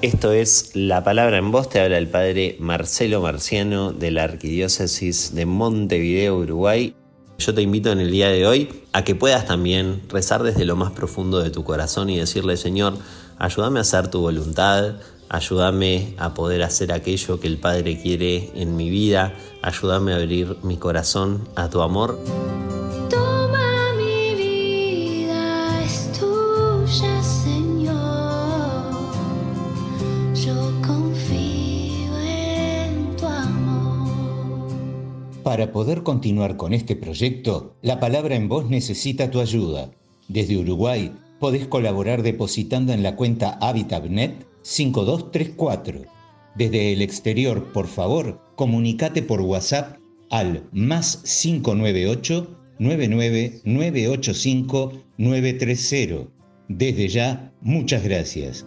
Esto es La Palabra en Voz, te habla el padre Marcelo Marciano de la Arquidiócesis de Montevideo, Uruguay. Yo te invito en el día de hoy a que puedas también rezar desde lo más profundo de tu corazón y decirle, Señor, ayúdame a hacer tu voluntad, ayúdame a poder hacer aquello que el Padre quiere en mi vida, ayúdame a abrir mi corazón a tu amor. Para poder continuar con este proyecto, la palabra en voz necesita tu ayuda. Desde Uruguay podés colaborar depositando en la cuenta Habitabnet 5234. Desde el exterior, por favor, comunicate por WhatsApp al más 598 99985 930. Desde ya, muchas gracias.